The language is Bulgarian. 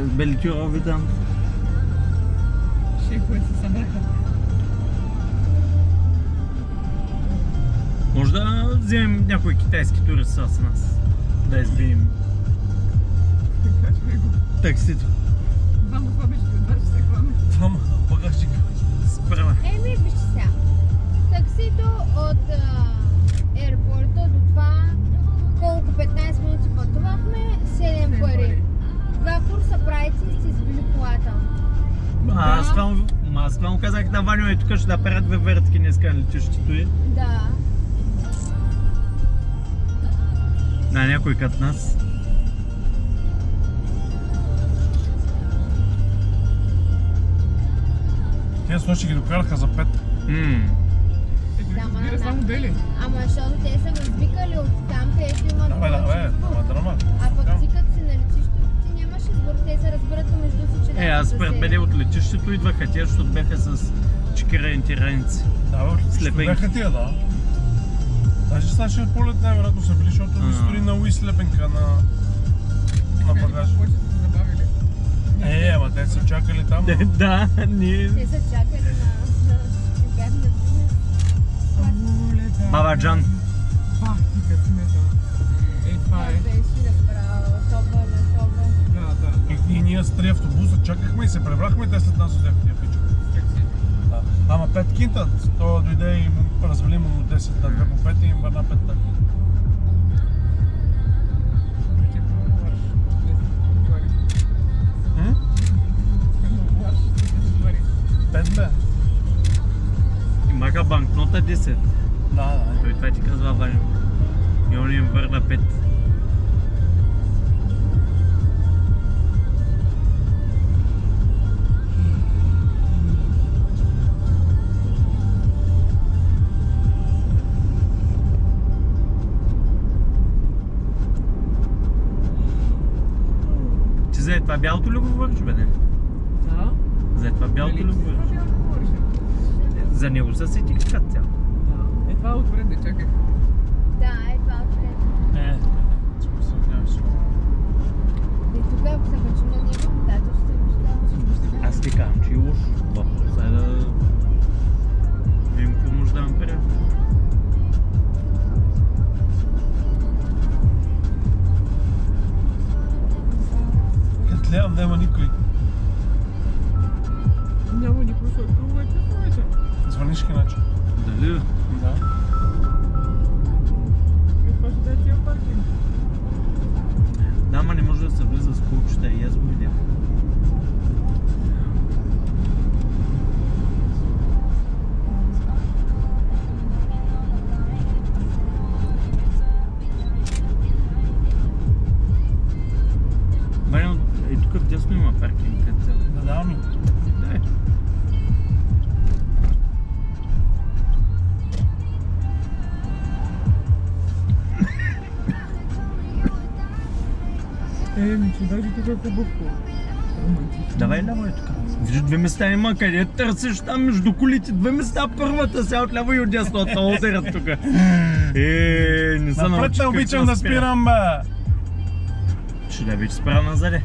белитюрови там. Шейхове се събраха. Може да вземем някой китайски турист с нас. Да избием таксито. А, аз това, аз това му казах на Ваню, е тук ще направят две вертки днеска на летището и Да. на някой кът нас. Те с нощи ги докараха за пет. Ммм. Ето, Да, ма, избира да. само бели. Ама защото те са го извикали от пред мене от летището идваха тия, защото бяха с чекираните раници. Да, бе, бяха тия, да. Даже следващия полет най-вероятно са били, защото ми стори на Уи слепенка на, на багажа. Забавили. Е, ама те са чакали там. но- да, ние... Те са чакали на... на... бях на бизнес. Баба Джан. Бах ти късмета. Чакахме и се пребрахме, те след нас взеха тия пичове. Да. Ама пет кинта, то дойде и развали му 10 на 2 по 5 и им върна 5 Ти пробваш. Десет пари. М? Пробваш. Десет пари. 5 бе. Имаха банкнота 10. Да, да. Той това ти казва Ваню. И он им върна 5. За това бялото ли говориш, бе? Не? Да. За това бялото ли Нали, говориш? бяло говориш. За него са сертификат цял. Да. Е, това е отвреде, чакай. Да, е гледам, няма никой. Няма никой, защото е късно вече. Звъниш иначе. Дали? Да. Даже тук е хубавко. Романтично. Давай ляво е тук. Виж, две места има, къде търсиш там между колите. Две места, първата сега от ляво и от дясно, от ударят тук. Е, не са Напред обичам да спира. спирам, бе. Ще да вече спра назаде.